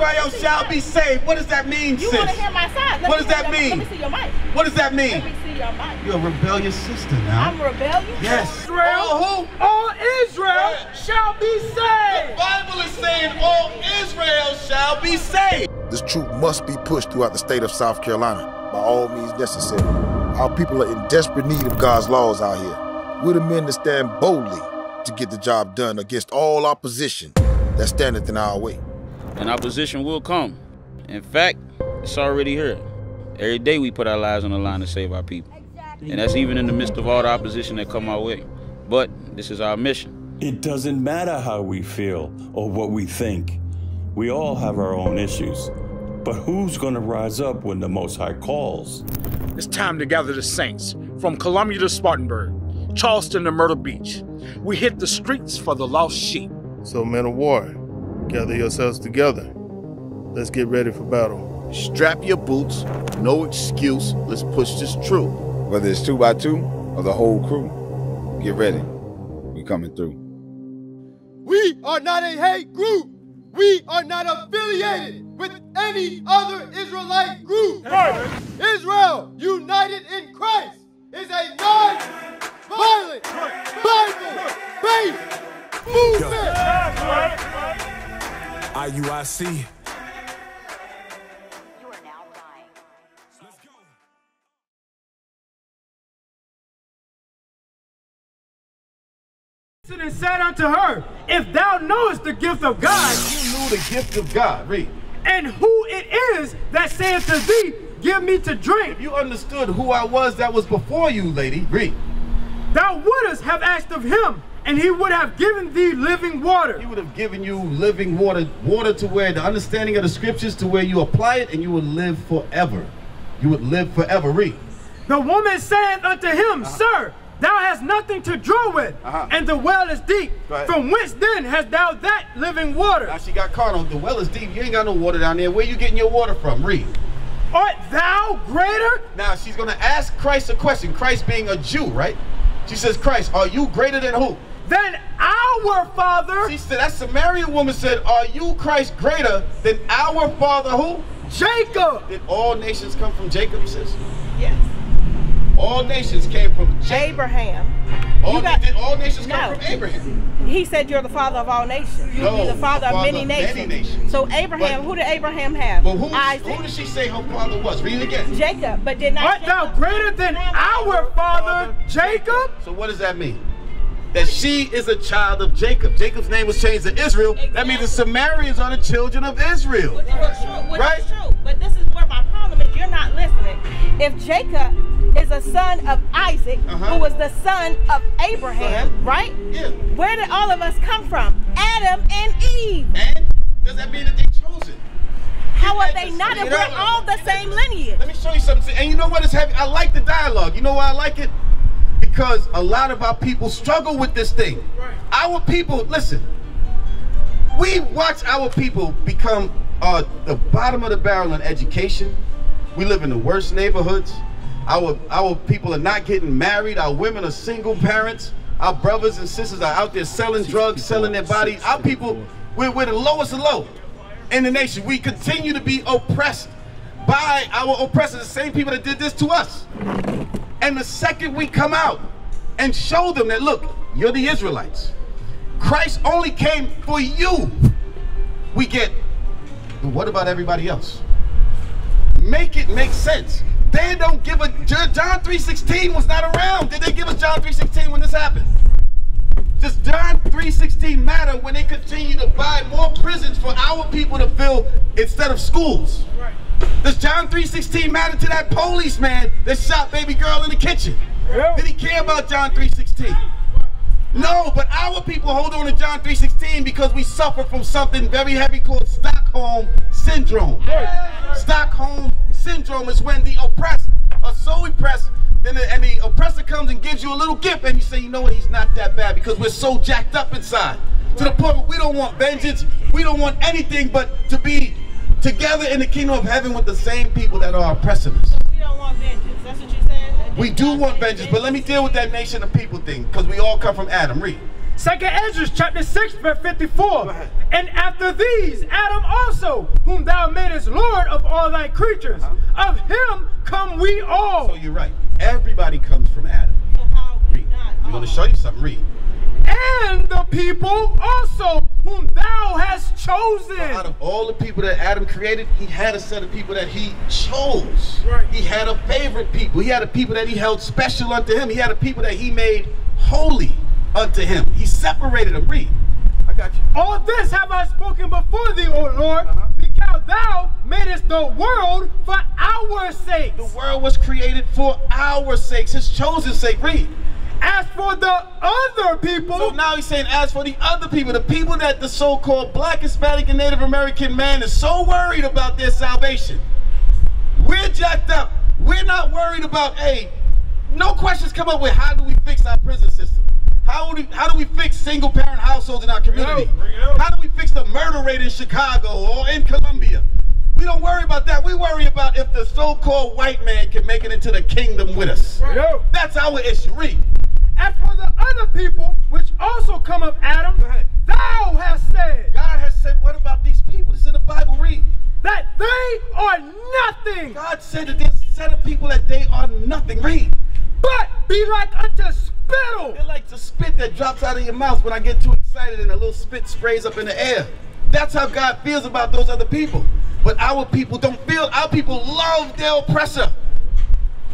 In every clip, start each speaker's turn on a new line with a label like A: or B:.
A: Israel shall be saved. What does that mean,
B: You
A: sis?
B: want to hear my side? Let
A: What does that
B: your-
A: mean?
B: Let me see your mic.
A: What does that
B: Let me
A: mean?
B: see your mic.
A: You're a rebellious sister now.
B: I'm rebellious.
A: yes.
C: Israel,
A: All who?
C: all Israel shall be saved.
A: The Bible is saying all Israel shall be saved.
D: This truth must be pushed throughout the state of South Carolina by all means necessary. Our people are in desperate need of God's laws out here. We're the men that stand boldly to get the job done against all opposition that standeth in our way.
E: And opposition will come. In fact, it's already here. Every day we put our lives on the line to save our people. And that's even in the midst of all the opposition that come our way. But this is our mission.
F: It doesn't matter how we feel or what we think. We all have our own issues. But who's going to rise up when the Most High calls?
C: It's time to gather the saints from Columbia to Spartanburg, Charleston to Myrtle Beach. We hit the streets for the lost sheep.
G: So, men of war, gather yourselves together. Let's get ready for battle.
D: Strap your boots, no excuse. Let's push this truth.
H: Whether it's two by two or the whole crew, get ready. We coming through.
I: We are not a hate group. We are not affiliated with any other Israelite group. Israel, united in Christ, is a non-violent, Bible-based movement.
J: IUIC.
C: And said unto her, If thou knowest the gift of God,
A: You knew the gift of God. Read.
C: and who it is that saith to thee, Give me to drink,
A: If you understood who I was that was before you, lady, read.
C: thou wouldest have asked of him, and he would have given thee living water.
A: He would have given you living water, water to where the understanding of the scriptures to where you apply it and you would live forever. You would live forever. Read.
C: The woman said unto him, Sir, thou hast nothing to draw with,
A: Uh-huh.
C: and the well is deep. From whence then hast thou that living water?
A: Now she got caught on the well is deep. You ain't got no water down there. Where you getting your water from? Read.
C: Art thou greater?
A: Now she's gonna ask Christ a question. Christ being a Jew, right? She says, Christ, are you greater than who?
C: Then our father,
A: She said, that Samaritan woman said, Are you Christ greater than our father who?
C: Jacob.
A: Did all nations come from Jacob, sis?
B: Yes.
A: All nations came from Jacob.
B: Abraham.
A: All,
B: You got-
A: did all nations come from Abraham?
B: He said you're the father of all nations. You'll
A: No,
B: be the father
A: the
B: of many
A: of
B: nations.
A: many nations.
B: So Abraham,
A: But-
B: who did Abraham have?
A: But who,
B: Isaac.
A: who did she say her father was? Read it again.
B: Jacob, but did not.
C: Art thou greater than our father Jacob?
A: So what does that mean? That she is a child of Jacob. Jacob's name was changed to Israel. That means the Samaritans are the children of Israel.
B: Which is true. Which
A: Right?
B: is true. But this is where my problem is. You're not listening. If Jacob is a son of Isaac,
A: Uh-huh.
B: who was the son of Abraham,
A: ahead.
B: right?
A: Yeah.
B: Where did all of us come from? Adam and Eve.
A: And does that mean that they chose it?
B: How are they not? If we're all the same lineage.
A: Let me show you something. And you know what is heavy? I like the dialogue. You know why I like it? Because a lot of our people struggle with this thing. Our people, listen, we watch our people become uh, the bottom of the barrel in education. We live in the worst neighborhoods. Our our people are not getting married. Our women are single parents. Our brothers and sisters are out there selling drugs, selling their bodies. Our people, we're, we're the lowest of low in the nation. We continue to be oppressed by our oppressors, the same people that did this to us. And the second we come out and show them that, look, you're the Israelites. Christ only came for you. We get, but what about everybody else? Make it make sense. They don't give a, John 3.16 was not around. Did they give us John 3.16 when this happened? Does John 3.16 matter when they continue to buy more prisons for our people to fill instead of schools? Does John 3.16 matter to that policeman that shot baby girl in the kitchen? Did he care about John 3.16? No, but our people hold on to John 3.16 because we suffer from something very heavy called Stockholm Syndrome. Stockholm Syndrome is when the oppressed are so oppressed then the, and the oppressor comes and gives you a little gift and you say, you know what, he's not that bad because we're so jacked up inside. To the point where we don't want vengeance, we don't want anything but to be together in the kingdom of heaven with the same people that are oppressing us.
B: We don't want vengeance. That's what you said.
A: We do want vengeance, but let me deal with that nation of people thing, because we all come from Adam. Read.
J: Second Ezra chapter 6, verse 54. And after these, Adam also, whom thou madest Lord of all thy creatures, uh-huh. of him come we all.
A: So you're right. Everybody comes from Adam. Read. I'm going to show you something. Read.
J: And the people also whom thou hast chosen.
A: Out of all the people that Adam created, he had a set of people that he chose.
J: Right.
A: He had a favorite people. He had a people that he held special unto him. He had a people that he made holy unto him. He separated them. Read. I got you.
J: All this have I spoken before thee, O Lord, uh-huh. because thou madest the world for our sakes.
A: The world was created for our sakes, his chosen sake. Read.
J: As for the other people.
A: So now he's saying, as for the other people, the people that the so called black, Hispanic, and Native American man is so worried about their salvation. We're jacked up. We're not worried about, hey, no questions come up with how do we fix our prison system? How do, we, how do we fix single parent households in our community? How do we fix the murder rate in Chicago or in Columbia? We don't worry about that. We worry about if the so-called white man can make it into the kingdom with us. That's our issue. Read.
J: As for the other people, which also come of Adam, thou hast said.
A: God has said, what about these people? This is in the Bible. Read.
J: That they are nothing.
A: God said to this set of people that they are nothing. Read.
J: But be like unto spittle.
A: They're like the spit that drops out of your mouth when I get too excited and a little spit sprays up in the air. That's how God feels about those other people. But our people don't feel, our people love their oppressor.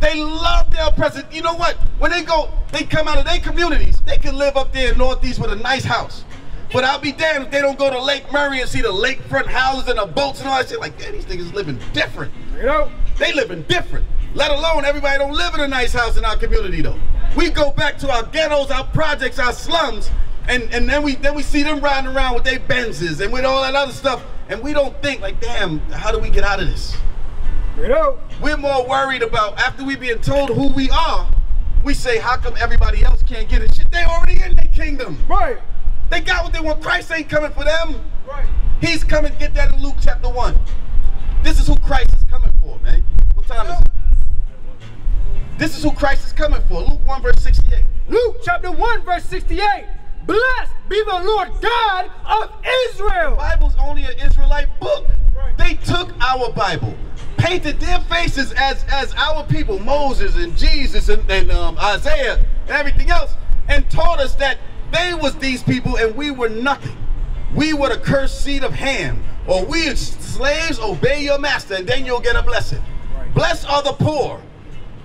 A: They love their oppressor. You know what? When they go, they come out of their communities, they can live up there in Northeast with a nice house. But I'll be damned if they don't go to Lake Murray and see the lakefront houses and the boats and all that shit. Like, damn, these niggas living different.
J: You know?
A: They living different. Let alone everybody don't live in a nice house in our community though. We go back to our ghettos, our projects, our slums, and, and then we then we see them riding around with their Benzes and with all that other stuff, and we don't think like, damn, how do we get out of this? We're more worried about after we being told who we are, we say, how come everybody else can't get it? Shit, they already in their kingdom.
J: Right.
A: They got what they want. Christ ain't coming for them.
J: Right.
A: He's coming. Get that in Luke chapter 1. This is who Christ is coming for, man. What time is it? This is who Christ is coming for. Luke 1 verse 68.
J: Luke chapter 1 verse 68. Blessed be the Lord God of Israel.
A: The Bible's only an Israelite book. Right. They took our Bible, painted their faces as, as our people, Moses and Jesus and, and um, Isaiah and everything else, and taught us that they was these people and we were nothing. We were the cursed seed of Ham. Or we slaves, obey your master and then you'll get a blessing. Right. Blessed are the poor.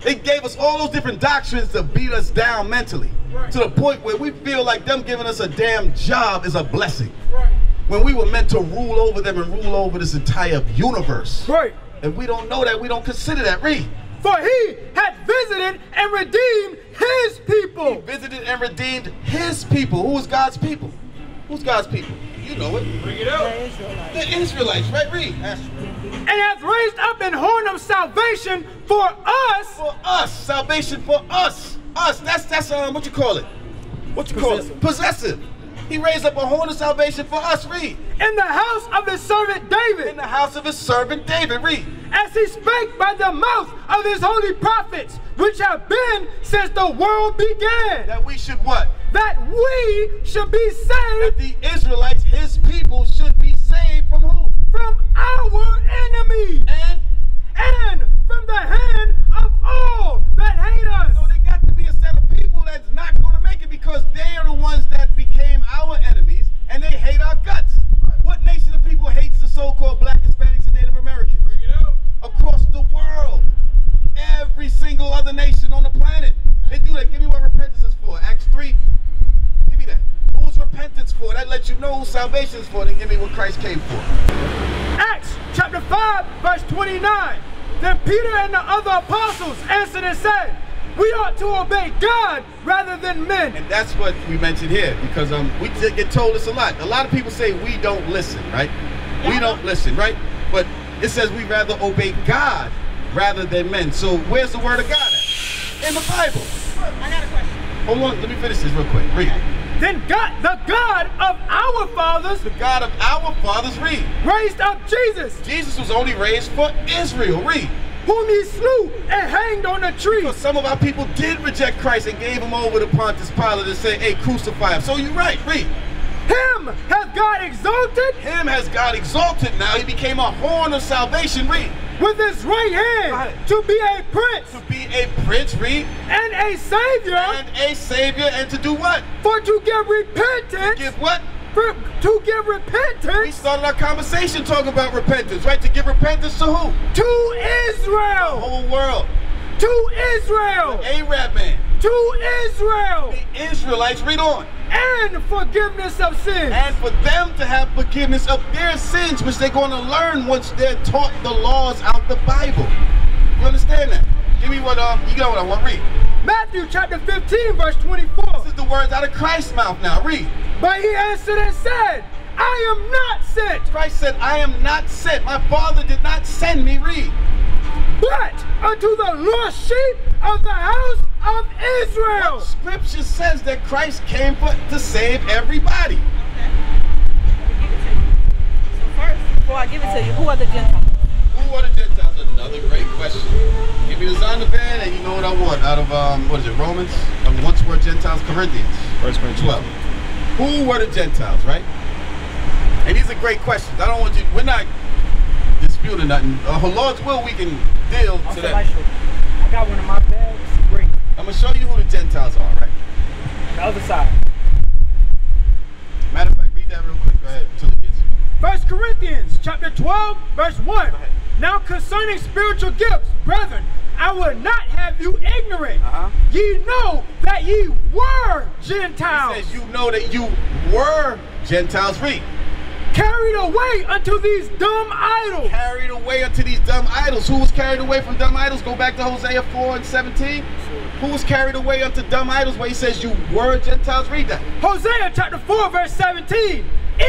A: They gave us all those different doctrines to beat us down mentally. Right. To the point where we feel like them giving us a damn job is a blessing.
J: Right.
A: When we were meant to rule over them and rule over this entire universe.
J: Right.
A: And we don't know that, we don't consider that. Read.
J: For he had visited and redeemed his people.
A: He visited and redeemed his people. Who is God's people? Who's God's people? You know it.
J: Bring it out.
B: The Israelites.
A: The Israelites, right? Read.
J: And hath raised up an horn of salvation for us.
A: For us. Salvation for us. Us. That's that's um what you call it? What you call it? Possessive. He raised up a horn of salvation for us. Read.
J: In the house of his servant David.
A: In the house of his servant David. Read.
J: As he spake by the mouth of his holy prophets, which have been since the world began.
A: That we should what?
J: That we should be saved.
A: That the Israelites, his people, should be saved from who?
J: From our enemies.
A: And?
J: And from the hand of all that hate us.
A: So they got to be a set of people that's not going to make it because they are the ones that became our enemies and they hate our guts. What nation of people hates the so-called black Hispanics and Native Americans? Across the world. Every single other nation on the planet. They do that. Give me what repentance is for. Acts 3. Give me that. Who's repentance for? That lets you know salvation is for. Then give me what Christ came for.
J: Acts chapter 5, verse 29. Then Peter and the other apostles answered and said, we ought to obey God rather than men.
A: And that's what we mentioned here because um, we get told this a lot. A lot of people say we don't listen, right? Yeah. We don't listen, right? But it says we rather obey God rather than men. So where's the word of God at? In the Bible.
B: I got a question.
A: Hold on, let me finish this real quick. Read.
J: Then God, the God of our fathers,
A: the God of our fathers, read.
J: Raised up Jesus.
A: Jesus was only raised for Israel. Read.
J: whom he slew and hanged on a tree.
A: Because some of our people did reject Christ and gave him over to Pontius Pilate and say, hey, crucify him. So you're right, read.
J: Him has God exalted.
A: Him has God exalted now. He became a horn of salvation, read.
J: With his right hand
A: Right.
J: to be a prince
A: To be a prince, read.
J: and a savior
A: And a savior, and to do what?
J: for to give repentance.
A: Give what?
J: for, to give repentance.
A: We started our conversation talking about repentance, right? To give repentance to who?
J: to
A: The
J: Israel.
A: whole world.
J: To Israel.
A: The Arab man.
J: To Israel.
A: The Israelites, read on.
J: And forgiveness of sins.
A: And for them to have forgiveness of their sins, which they're going to learn once they're taught the laws out the Bible. You understand that? Give me what um you got what I want. Read.
J: Matthew chapter 15, verse 24.
A: This is the words out of Christ's mouth now. Read.
J: But he answered and said, I am not sent,
A: Christ said, I am not sent. My father did not send me. Read.
J: but unto the lost sheep of the house of Israel.
A: Scripture says that Christ came for, to save everybody.
B: So first, before I give it to you, who are the Gentiles?
A: Who are the Gentiles? Another great question. Give me the Zondervan and you know what I want out of, um, what is it, Romans? Um, once were Gentiles, Corinthians.
C: First Corinthians
A: 12. Who were the Gentiles, right? And these are great questions. I don't want you, we're not disputing nothing. Uh, Lord's will, we can deal to that.
J: I got one in my bag. Other side.
A: Matter of fact, read that real quick. Go ahead. Until it gets.
J: First Corinthians chapter 12, verse 1. Now concerning spiritual gifts, brethren, I would not have you ignorant.
A: Uh-huh.
J: Ye know that ye were Gentiles,
A: It says you know that you were Gentiles. Read.
J: Carried away unto these dumb idols.
A: Carried away unto these dumb idols. Who was carried away from dumb idols? Go back to Hosea 4 and 17. Who was carried away unto dumb idols where he says you were Gentiles? Read that.
J: Hosea chapter 4, verse 17.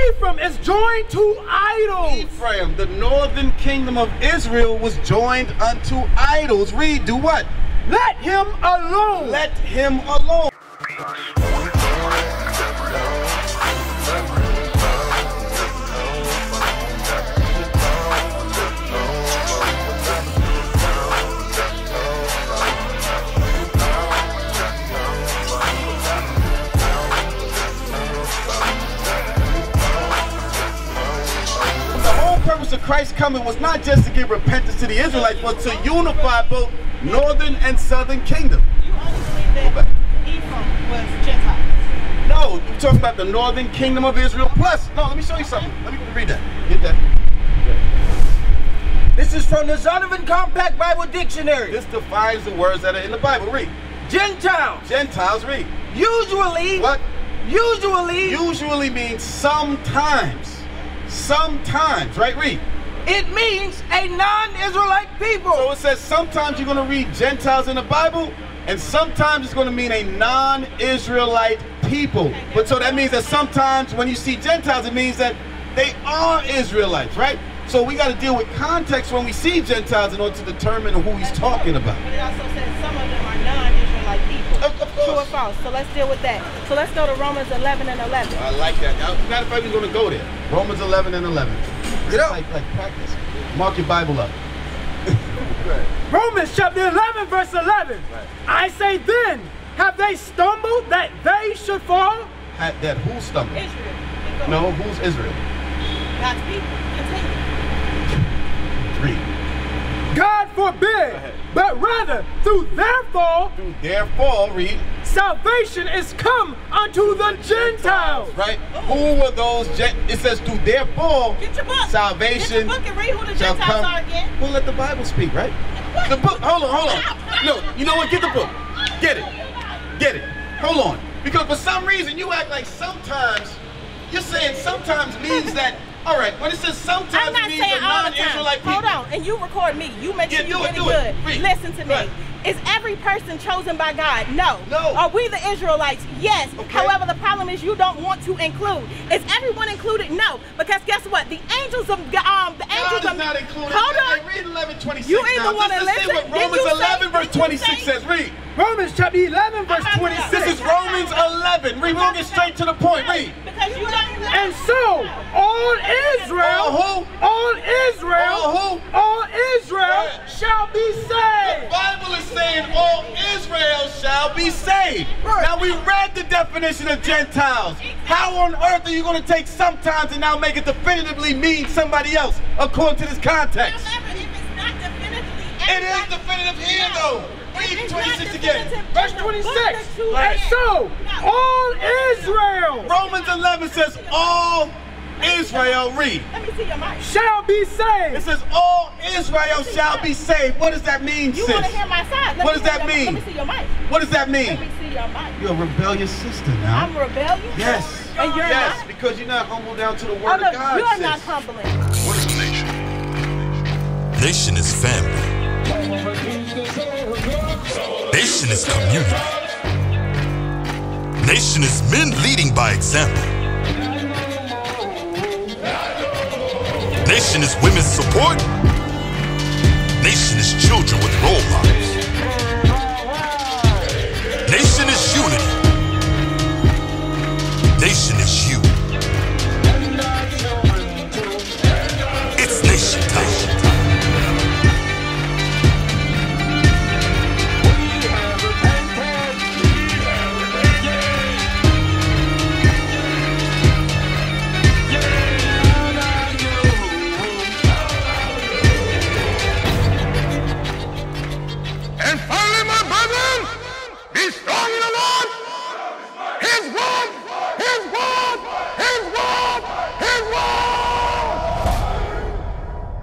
J: Ephraim is joined to idols.
A: Ephraim, the northern kingdom of Israel, was joined unto idols. Read, do what?
J: Let him alone.
A: Let him alone. Purpose of Christ coming was not just to give repentance to the Israelites, but to unify both northern and southern kingdom.
B: You only believe that Ephraim was Gentiles.
A: No, you're talking about the northern kingdom of Israel. Plus, no, let me show you something. Let me read that. Get that.
K: This is from the Zondervan Compact Bible Dictionary.
A: This defines the words that are in the Bible. Read.
K: Gentiles.
A: Gentiles, read.
K: Usually.
A: What?
K: Usually.
A: Usually means sometimes. Sometimes, right? Read.
K: It means a non-Israelite people.
A: So it says sometimes you're going to read Gentiles in the Bible, and sometimes it's going to mean a non-Israelite people. But so that means that sometimes when you see Gentiles, it means that they are Israelites, right? So we got to deal with context when we see Gentiles in order to determine who he's talking about.
B: But it also says some of them are non-Israelite people.
A: Of- of
B: True or false? So let's deal with that. So let's go to Romans 11 and 11.
A: I like that. Now, matter of fact, we're going to go there. Romans 11 and 11. Get
K: up.
A: Like, like practice. Mark your Bible up.
J: Romans chapter 11, verse 11. I say then, have they stumbled that they should fall?
A: Had that who stumbled?
B: Israel.
A: No, who's Israel?
B: God's people. Continue.
A: Read.
J: God forbid,
A: ahead.
J: but rather through their fall,
A: Through their fall, read.
J: Salvation is come unto the Gentiles.
A: Right? Who were those? Gen- it says through their fall,
B: Get your book.
A: salvation
B: Get your book read who the
A: shall
B: Gentiles
A: come.
B: are again.
A: We'll let the Bible speak, right? The book. Hold on, hold on. No, you know what? Get the book. Get it. Get it. Hold on. Because for some reason you act like sometimes. You're saying sometimes means that. All right. When it says sometimes,
B: I'm
A: it
B: not
A: means
B: saying
A: a
B: all the time.
A: non-Israelite people.
B: Hold on, and you record me. You make sure you
A: do it,
B: get it
A: it.
B: good.
A: Read.
B: Listen to me.
A: Right.
B: Is every person chosen by God? No.
A: No.
B: Are we the Israelites? Yes.
A: Okay.
B: However, the problem is you don't want to include. Is everyone included? No. Because guess what? The angels of God, um, the angels
A: God
B: of
A: is not included.
B: Hold
A: Hey,
B: on.
A: read 11, 26
B: You either wanna
A: Let's- let's see
B: listen-
A: what Romans
B: you say-
A: 11 verse 26
B: say-
A: says. Read.
J: Romans chapter 11, verse
B: I'm
J: 26.
A: This is Romans 11. Read. We're gonna get straight to the point. Read.
B: Because you don't.
J: And so all Israel,
A: All who?
J: all Israel,
A: All saying
J: all Israel shall be
K: saved. Right.
A: Now we read the definition of Gentiles. How on earth are you going to take sometimes and now make it definitively mean somebody else according to this context? However, if it's not definitively, it is definitive here though. 26 again.
J: Verse 26. And so, all Israel.
A: Romans 11 says all Israel, read.
B: Let me see your mic.
J: shall be saved.
A: It
J: saved.
A: says all Israel shall be saved. What does that mean,
B: You
A: sis?
B: want to hear my side? Let
A: What does that mean?
B: Let me see your mic.
A: What does that
B: Let
A: mean?
B: me see your mic.
A: You're a rebellious sister now.
B: I'm rebellious.
A: Yes.
B: And you're
A: yes,
B: not.
A: because you're not humble down to the
B: Oh,
A: word
B: no,
A: of God.
B: you're
A: sis.
B: not humbling.
L: What is a nation? Nation is family. Nation is community. Nation is men leading by example. Nation is women's support. Nation is children with role models. Nation is unity. Nation is you. It's nation time.